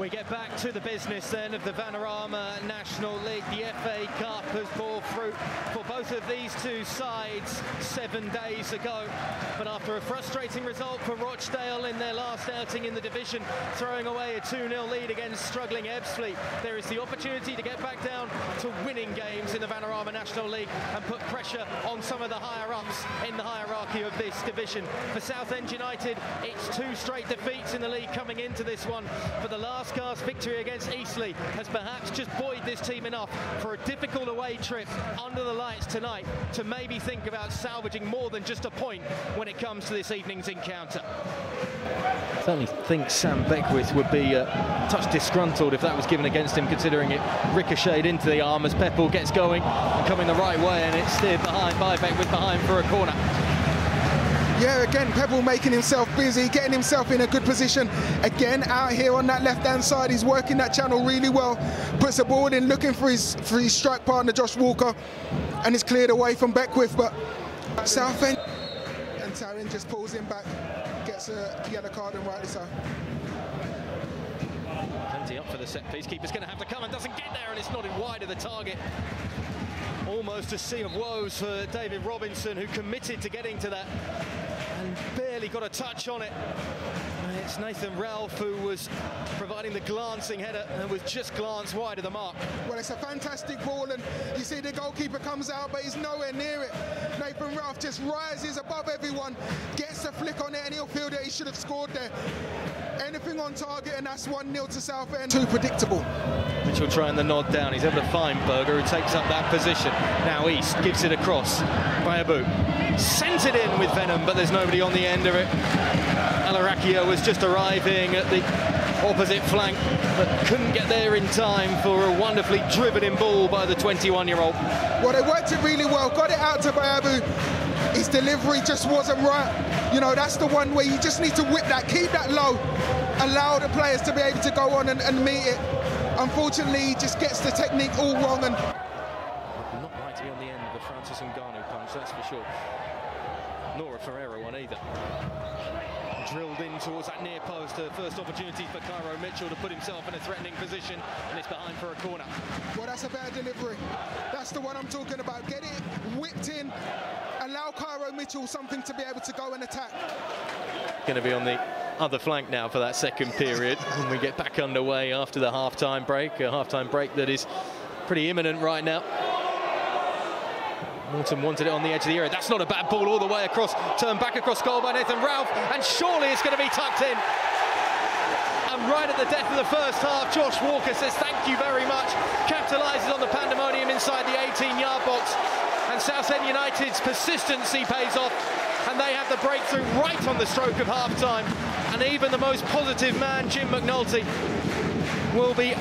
We get back to the business then of the Vanarama National League. The FA Cup has bore fruit for both of these two sides seven days ago. But after a frustrating result for Rochdale in their last outing in the division, throwing away a 2-0 lead against struggling Ebbsfleet, there is the opportunity to get back down to winning games in the Vanarama National League and put pressure on some of the higher-ups in the hierarchy of this division. For Southend United, it's two straight defeats in the league coming into this one. For the last Cast victory against Eastleigh has perhaps just buoyed this team enough for a difficult away trip under the lights tonight to maybe think about salvaging more than just a point when it comes to this evening's encounter. I Certainly think Sam Beckwith would be a touch disgruntled if that was given against him, considering it ricocheted into the arm as Pepple gets going and coming the right way, and it's steered behind by Beckwith behind for a corner. Yeah, again, Pepple making himself busy, getting himself in a good position. Again, out here on that left-hand side, he's working that channel really well. Puts the ball in, looking for his, for his strike partner, Josh Walker, and it's cleared away from Beckwith, but Southend. And Taryn just pulls him back, gets a yellow card and rightly so. Plenty up for the set piece. Keeper's going to have to come and doesn't get there, and it's nodded wide of the target. Almost a sea of woes for David Robinson, who committed to getting to that and barely got a touch on it. It's Nathan Ralph who was providing the glancing header and was just glanced wide of the mark. Well, it's a fantastic ball, and you see the goalkeeper comes out, but he's nowhere near it. Nathan Ralph just rises above everyone, gets a flick on it, and he'll feel that he should have scored there. Anything on target, and that's 1-0 to Southend. Too predictable. Trying the nod down. He's able to find Berger, who takes up that position. Now East gives it across. Bayabu sends it in with Venom, but there's nobody on the end of it. Allarakhia was just arriving at the opposite flank, but couldn't get there in time for a wonderfully driven in ball by the 21-year-old. Well, they worked it really well. Got it out to Bayabu. His delivery just wasn't right. You know, that's the one where you just need to whip that, keep that low, allow the players to be able to go on and, and meet it. Unfortunately, he just gets the technique all wrong and not right to be on the end of the Francis Ngannou punch, that's for sure. Nor a Ferreira one either. Drilled in towards that near post. A first opportunity for Kairo Mitchell to put himself in a threatening position, and it's behind for a corner. Well, that's a bad delivery. That's the one I'm talking about. Get it whipped in, allow Kairo Mitchell something to be able to go and attack. Going to be on the other flank now for that second period when we get back underway after the half-time break. A half-time break that is pretty imminent right now. Morton wanted it on the edge of the area. That's not a bad ball all the way across. Turned back across goal by Nathan Ralph. And surely it's going to be tucked in. And right at the death of the first half, Josh Walker says thank you very much. Capitalises on the pandemonium inside the 18-yard box. And Southend United's persistency pays off. And they have the breakthrough right on the stroke of half-time. And even the most positive man, Jim McNulty, will be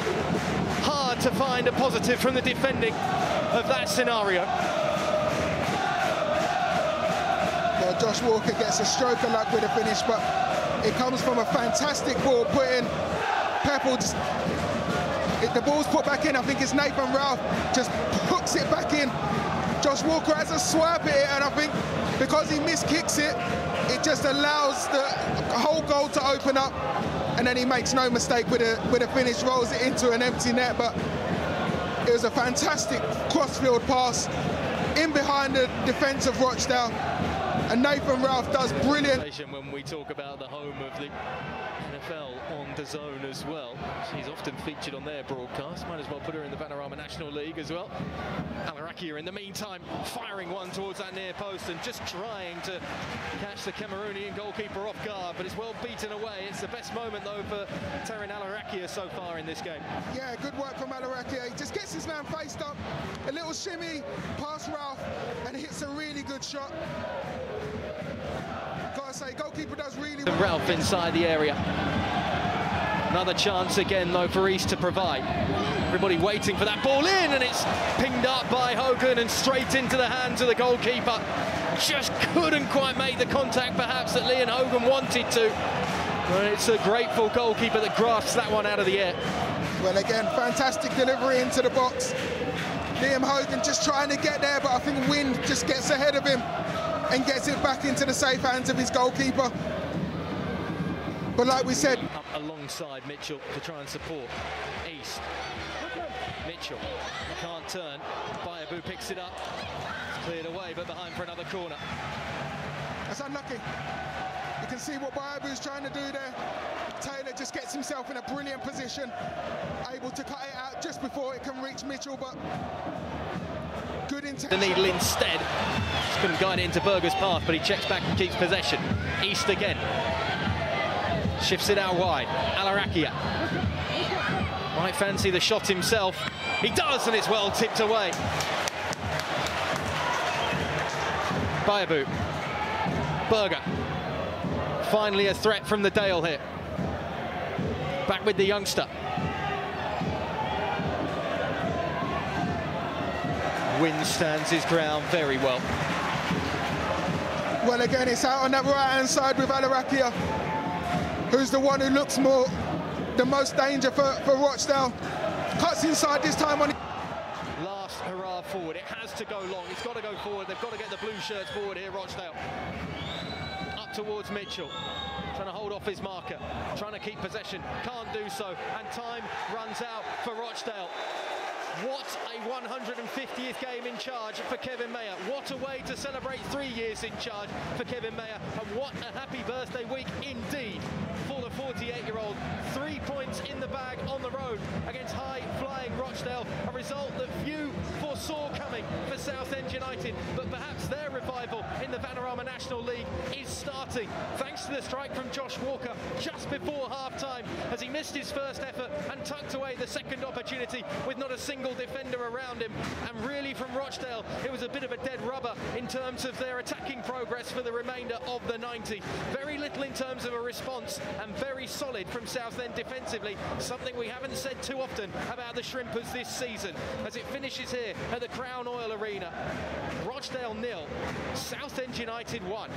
hard to find a positive from the defending of that scenario. Well, Josh Walker gets a stroke of luck with the finish, but it comes from a fantastic ball put in. It, the ball's put back in. I think it's Nathan Ralph just hooks it back in. Josh Walker has a swipe at it, and I think because he miskicks it, it just allows the whole goal to open up, and then he makes no mistake with a with a finish, rolls it into an empty net. But it was a fantastic crossfield pass in behind the defence of Rochdale. And Nathan Ralph does brilliant. When we talk about the home of the NFL on the zone as well. She's often featured on their broadcast. Might as well put her in the Vanarama National League as well. Allarakhia in the meantime firing one towards that near post and just trying to catch the Cameroonian goalkeeper off guard, but it's well beaten away. It's the best moment though for Tarryn Allarakhia so far in this game. Yeah, good work from Alarakia. He just gets his man faced up, a little shimmy past Ralph, and hits a really good shot. Gotta say, goalkeeper does really well. Ralph inside the area. Another chance again, though, for East to provide. Everybody waiting for that ball in, and it's pinged up by Hogan and straight into the hands of the goalkeeper. Just couldn't quite make the contact, perhaps, that Leon Hogan wanted to. But it's a grateful goalkeeper that grasps that one out of the air. Well, again, fantastic delivery into the box. Liam Hogan just trying to get there, but I think Wind just gets ahead of him and gets it back into the safe hands of his goalkeeper. But like we said, alongside Mitchell to try and support East. Mitchell can't turn. Bayabu picks it up. It's cleared away, but behind for another corner. That's unlucky. You can see what Bayabu's trying to do there. Taylor just gets himself in a brilliant position, able to cut it out just before it can reach Mitchell, but good. The needle instead. Just couldn't guide it into Berger's path, but he checks back and keeps possession. East again. Shifts it out wide. Allarakhia. Might fancy the shot himself. He does, and it's well tipped away. Bayabu. Berger. Finally a threat from the Dale here. Back with the youngster. Wynn stands his ground very well. Well, again, it's out on that right-hand side with Allarakhia, who's the one who looks more, the most danger for, for Rochdale. Cuts inside this time on Last hurrah forward. It has to go long. It's got to go forward. They've got to get the blue shirts forward here, Rochdale. Up towards Mitchell. Trying to hold off his marker. Trying to keep possession. Can't do so. And time runs out for Rochdale. What a 150th game in charge for Kevin Maher. What a way to celebrate three years in charge for Kevin Maher. And what a happy birthday week indeed for the 48-year-old. Three points in the bag on the road against high-flying Rochdale. A result that few foresaw coming for Southend United. But perhaps their revival in the Vanarama National League is starting thanks to the strike from Josh Walker just before half-time as he missed his first effort and tucked away the second opportunity with not a single defender around him. And really from Rochdale, it was a bit of a dead rubber in terms of their attacking progress for the remainder of the 90. Very little in terms of a response and very solid from Southend defensively, something we haven't said too often about the Shrimpers this season as it finishes here at the Crown Oil Arena. Rochdale nil, Southend United one.